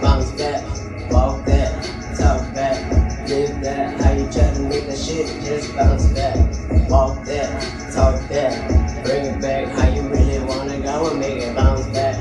bounce back, walk that, talk back, live that. How you try to make that shit just bounce back, walk that, talk that, bring it back. How you really wanna go and make it bounce back,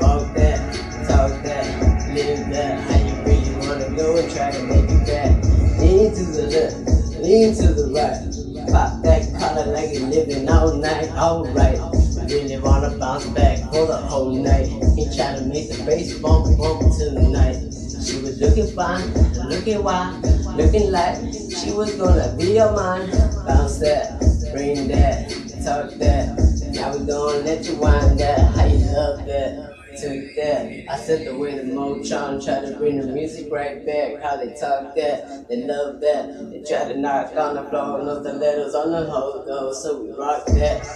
walk that, talk that, live that. How you really wanna go and try to make it back. Lean to the left, lean to the right, pop that collar like you're living all night, alright. Really wanna bounce back for the whole night. He tried to make the bass bump bump tonight. She was looking fine, looking wild, looking like she was gonna be your man. Bounce that, bring that, talk that. Now we gonna let you wind that. How you love that? Took that. I said the way the Motron try to bring the music right back. How they talk that, they love that. They try to knock on the floor, know the letters on the whole go. So we rock that,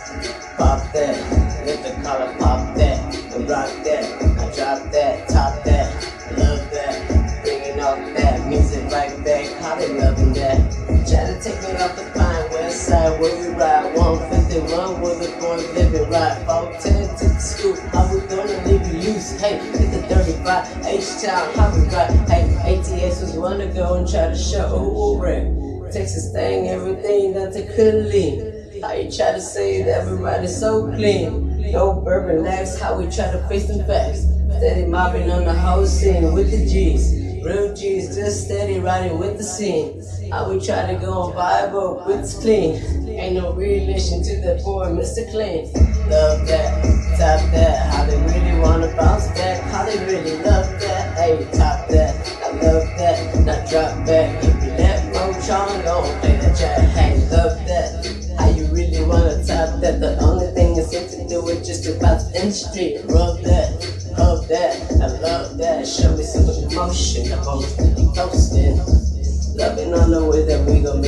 pop that, let the collar pop that, and rock that. I drop that, top that, love that. Bringing all that music right back. How they loving that. Try to take me off the pine west side where we ride 151 where the boys living right. 410 Hey, hit the 35 H-Town. How we ride? Hey, ATS was wanna go and try to show rap. Texas thing, everything down to clean. How you try to say that everybody's so clean? No bourbon lax, how we try to face them facts. Steady mobbing on the whole scene with the G's. Real G's just steady riding with the scene. How we try to go on Bible with this clean. Ain't no relation to that boy, Mr. Clean. Love that, Hey, top that. I love that. Now drop back. If you let Motron go and play that track. Hey, love that. How you really wanna top that? The only thing is seem to do is just to bounce in the street. Rub that, hug that. I love that. Show me some emotion. I'm almost coasting. Loving on the way that we gon'